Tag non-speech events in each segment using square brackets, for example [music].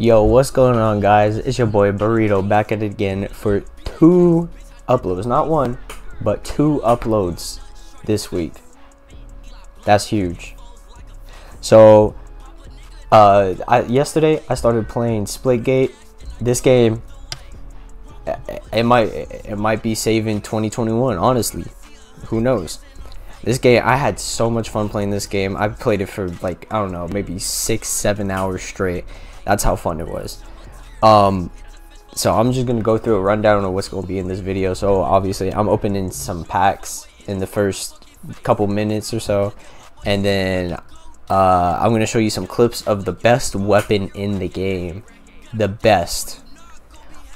Yo, what's going on, guys? It's your boy Burrito back at it again for two uploads. Not one, but two uploads this week. That's huge. So, uh, I, yesterday I started playing Splitgate. This game, it might it might be saving 2021. Honestly, who knows? This game, I had so much fun playing this game. I've played it for like I don't know, maybe six, seven hours straight that's how fun it was. Um, so I'm just gonna go through a rundown of what's gonna be in this video. So obviously I'm opening some packs in the first couple minutes or so, and then uh, I'm gonna show you some clips of the best weapon in the game, the best.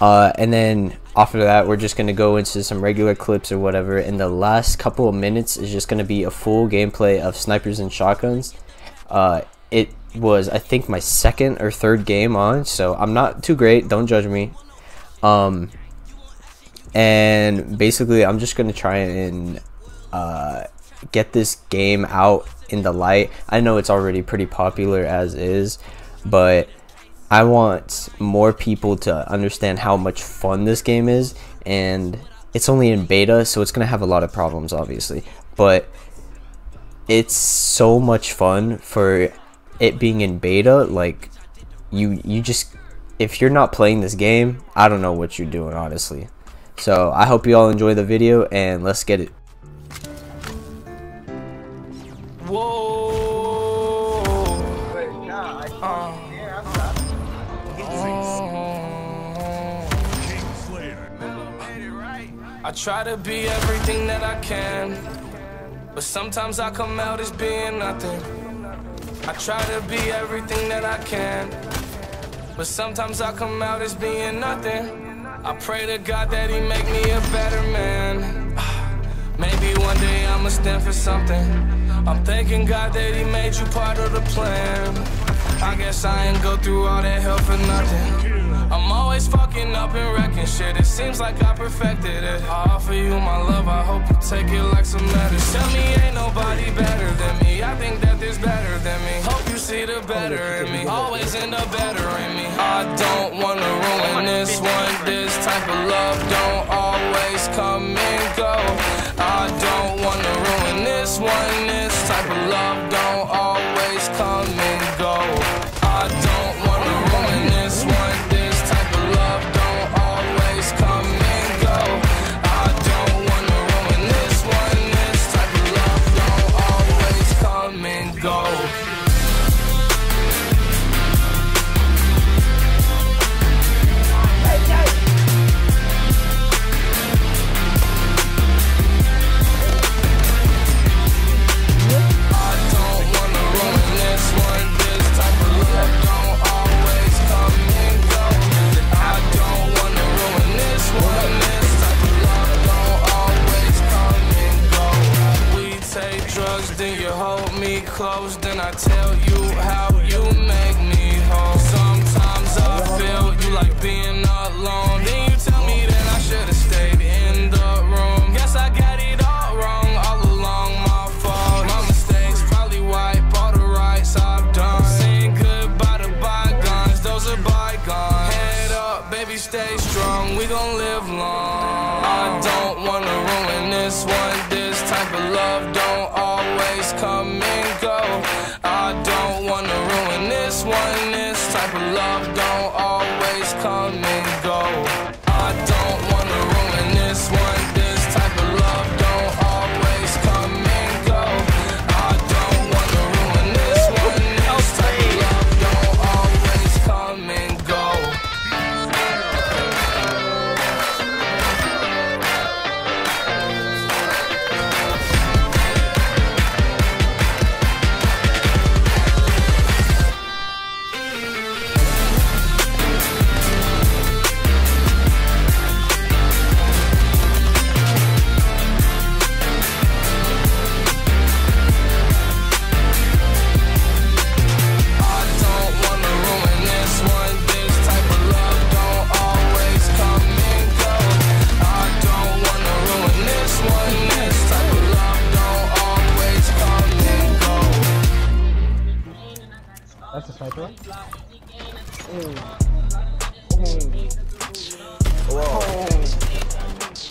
Uh, and then after that, we're just gonna go into some regular clips or whatever. And the last couple of minutes is just gonna be a full gameplay of snipers and shotguns. Uh, it was I think my second or third game on, so I'm not too great. Don't judge me. Um, and basically, I'm just gonna try and uh, get this game out in the light. I know it's already pretty popular as is, but I want more people to understand how much fun this game is, and it's only in beta, so it's gonna have a lot of problems, obviously, but it's so much fun for it being in beta, like you you just if you're not playing this game, I don't know what you're doing honestly. So I hope you all enjoy the video and let's get it. Whoa. I try to be everything that I can, but sometimes I come out as being nothing. I try to be everything that I can, but sometimes I come out as being nothing. I pray to God that He make me a better man. [sighs] Maybe one day I'ma stand for something. I'm thanking God that He made you part of the plan. I guess I ain't go through all that hell for nothing. I'm always fucking up and wrecking shit. It seems like I perfected it. I offer you my love, I hope you take it like some medicine. Tell me ain't nobody better than me. I think that there's better than me. Hope you see the better in me. Always end up better in me. I don't wanna ruin this one. This type of love don't always come and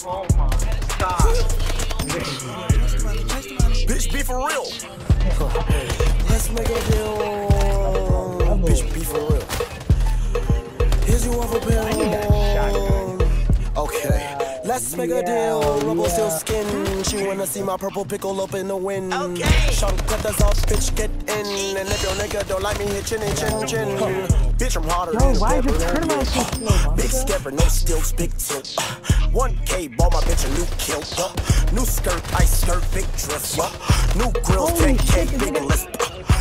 Oh my god. Bitch, be for real. Let's make a deal. Bitch, be for real. Here's your a pill. Okay. Let's make a deal. Rubble seal skin. She wanna see my purple pickle up in the wind. Okay. Shunk cut this off, bitch, get in. And if your nigga don't like me, hit chin and chin chin. Bitch, I'm harder than why is it pepper. turn my shit slow, Big skipper, no stilts, big tilt. 1K, bought my bitch a new kilt. Uh, new skirt, ice skirt, big dress. Uh, new grills, Holy 10K, big nigga. list.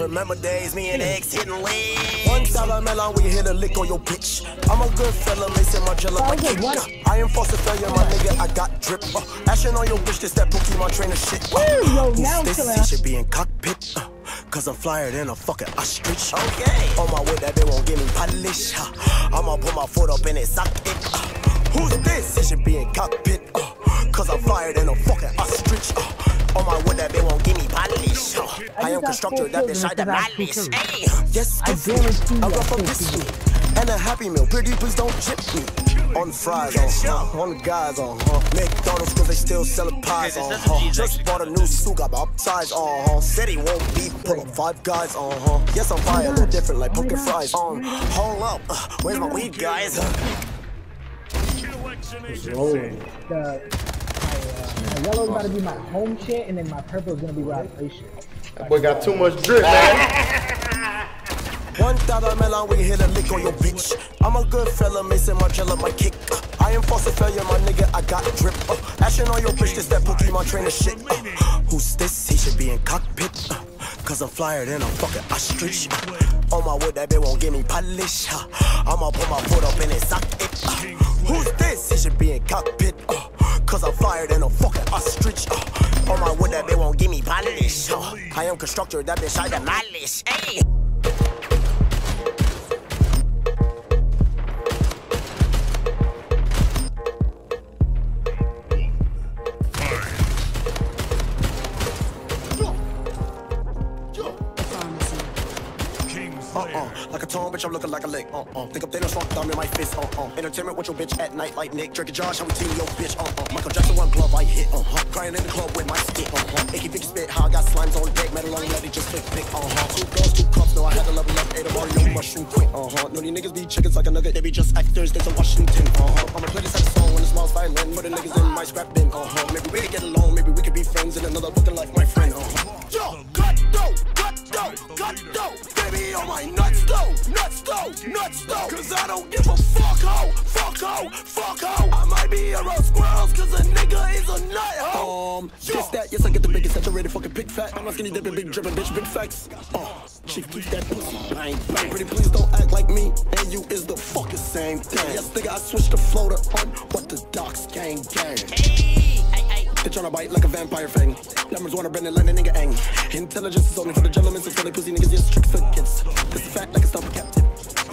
Remember days, me and eggs hitting legs. One dollar melon, we hit a lick on your bitch. I'm a good fella, lacing my jello like Okay, kick. what? Uh, I am false failure, my nigga, I got drip. Uh, ashing on your bitch, this that Pokemon trainer shit. Uh, Woo, yo, now this? chill He should be in cockpit. Uh, Cause I'm flyer than a fucking ostrich. Okay. On my way that they won't give me polish. Uh, I'ma put my foot up in it, sock it. Uh, who's this? He should be in cockpit. Uh, Cause I'm flyer than a fucking ostrich. Uh, on my way that they won't give me polish. Uh, I am got constructor, that children bitch I the because I have two malice. Hey, yes, I give me. guarantee I you got I from this do. And a happy meal. Pretty please don't chip me. On fries, on the guys, uh-huh. McDonald's cause they still selling pies, uh-huh. Just bought a new suit, got baptized, uh-huh. Said he won't be, pull up five guys, uh-huh. Yes, I'm fire, a little different like pumpkin fries. Um, hold up, uh, where's my weed, guys? The, my, uh, my yellow's about to be my home shit, and then my purple's gonna be where I play shit. That boy got too much drip, man. One dollar melon, we hit a lick on your bitch. I'm a good fella, Maison Margiela, my kick. Uh, I am false failure, my nigga, I got drip. Uh, ashing on your bitch, this that Pokemon trainer shit. Uh, who's this? He should be in cockpit. Uh, Cause I'm flyer than a fucking ostrich. Uh, on my wood, that bitch won't give me polish. Uh, I'ma put my foot up in it, sock it. I am constructor, that I the malice. Hey. Uh-uh. Like a tone, bitch, I'm looking like a lick. Uh-uh. Think up Thanos, strong thumb in my fist. Uh-uh. Entertainment with your bitch at night like Nick. Drinking Josh, how we team your bitch. Uh-uh. Michael Jackson, one glove, I hit. Uh-huh. Crying in the club with my stick. Uh-huh. Icky big spit, how I got slimes on deck. Metal on lady, just pick, pick. Uh-huh. Two girls, two cups, no, I had to level up. Ate a Mario mushroom quick. Uh-huh. No, these niggas be chickens like a nugget. They be just actors, they in Washington. Uh-huh. I'ma play this at song when the small violin. Put the niggas in my scrap bin. Uh-huh. Maybe we could get along, maybe we could be friends in another fucking life, my friend. Yo, cut though, cut though, cut though. Baby on my nuts though, nuts though, nuts though. Cause I don't give a fuck ho, fuck ho, fuck ho. I might be around squirrels cause a nigga is a nut ho. Um, this that, yes I get the biggest saturated fucking big fat. I'm not skinny dipping, big dripping, bitch, big facts. Uh, chief keep that pussy bang, bang. Pretty please don't act like me and you is the fucking same thing. Yes nigga I switched the floater on what the docs gang gang. They tryna bite like a vampire fang. Lemons wanna bend it like a nigga ang. Intelligence is only for the gentlemen, so silly pussy niggas, yes, tricks for kids. This is fact like a stump captain.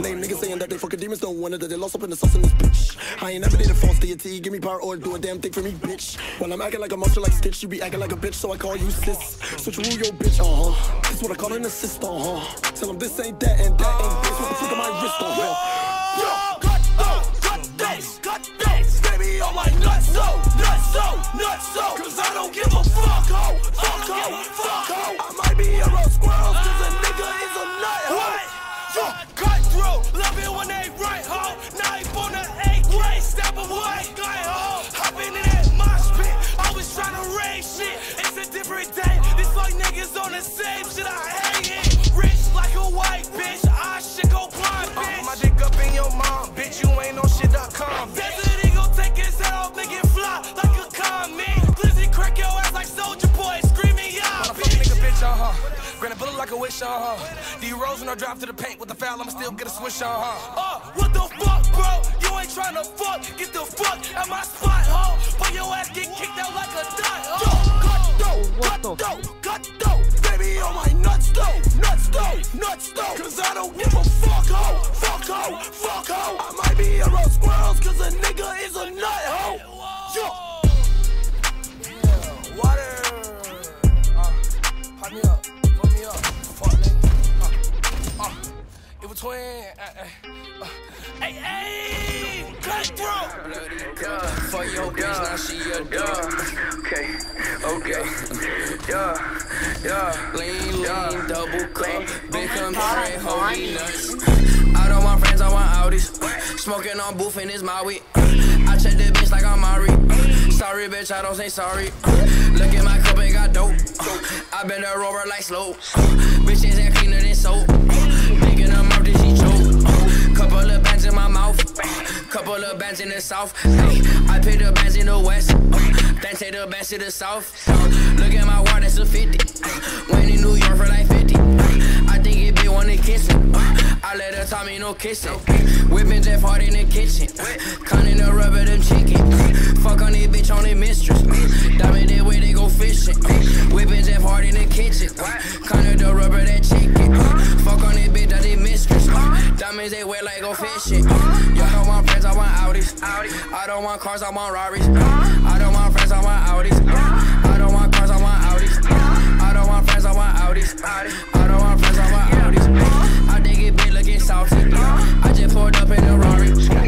Lame niggas saying that they fucking demons don't want it, that they lost up in the sauce in this bitch. I ain't never did a false deity, give me power or do a damn thing for me, bitch. While I'm acting like a monster like Stitch, you be acting like a bitch, so I call you sis. Switch rule your bitch, uh huh. This what I call an assist, uh huh. Tell them this ain't that and that ain't this. What the fuck am I wrist, uh huh? Yo, nuts, so. Cause I don't give a fuck, ho, fuck, ho, fuck, ho. I drive to the paint with the foul, I'ma still get a swish, uh-huh. Uh, what the fuck, bro? You ain't tryna fuck. Get the fuck at my spot, ho. But your ass get kicked out like a dot, ho. Cut though, cut though, cut though. Baby on my nuts though, nuts though, nuts though. Cause I don't give a fuck ho, fuck ho, fuck ho. I might be around squirrels cause a nigga is a nut ho. Yo. Hey, hey, cutthroat. Bloody cup for your bitch, now she a dog. Okay, okay. Yeah, yeah. Lean, lean, double cup. Big come straight, hold nuts. I don't want friends, I want Audis. Smoking on booth in his Maui. I check the bitch like I'm Mari. Sorry, bitch, I don't say sorry. Look at my cup, it got dope. I been a rover like slow. Bitches ain't cleaner than soap. Couple of bands in the south. Hey, I pick the bands in the west. Uh, then take the bands to the south. Uh, look at my water, that's a 50. Uh, Went in New York for like 50. I think it be wanna kiss me. I let her tell me no kissing. Whipping Jeff Hard in the kitchen. Cutting the rubber, them chicken. Fuck on this bitch on the mistress. Diamond that way they go fishing. Whipping Jeff Hard in the kitchen. Cutting the rubber, that chicken. Fuck on this bitch, that the mistress. Diamonds they wear like go fishing. Audis. I don't want cars, I want Rarries. I don't want friends, I want Audis. I don't want cars, I want Audis. I don't want friends, I want Audis. I don't want friends, I want Audis. I dig it big looking saucy. I just pulled up in a Rari.